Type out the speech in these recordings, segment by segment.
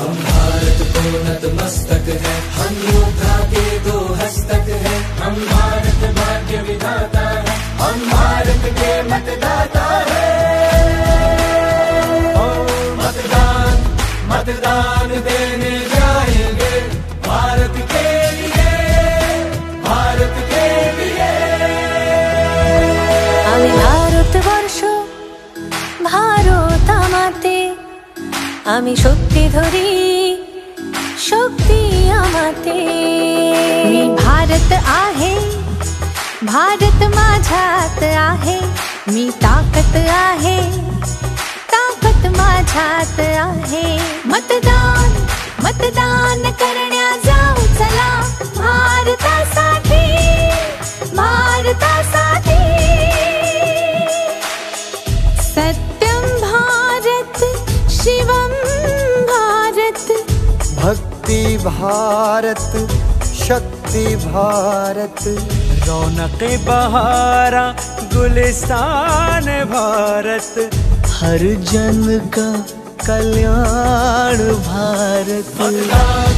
हम भारत को नतमस्तक है। हम योद्धा के दो हस्तक है। हम भारत भाग्य विधाता है। हम भारत के मतदाता है। मतदान मतदान देने আমি শক্তি ধরি शक्ती আমাতে मी भारत आहे भारत माझ्यात आहे मी ताकद आहे ताकद माझ्यात आहे मतदान मतदान करण्या भक्ति भारत शक्ति भारत। रौनक बहारा गुलिस्तान भारत। हर जन का कल्याण भारत। मतदान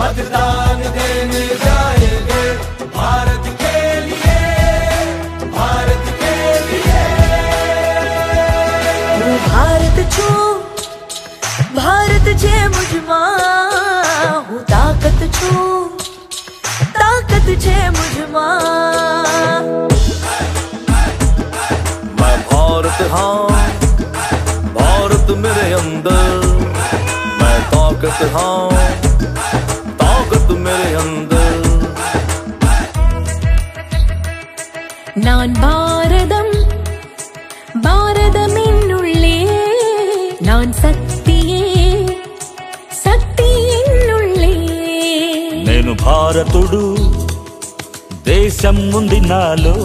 मतदान देने जाएँगे भारत के लिए भारत के लिए। भारत छो अंदर मैं ताकत हाँ ताकत मेरे अंदर நான் பாரதம் பாரதம் என்னுள்ளே நான் சக்தியே சக்தி என்னுள்ளே నేను భారతుడు దేశం ఉంది నాలో